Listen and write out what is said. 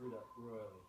screwed up royally.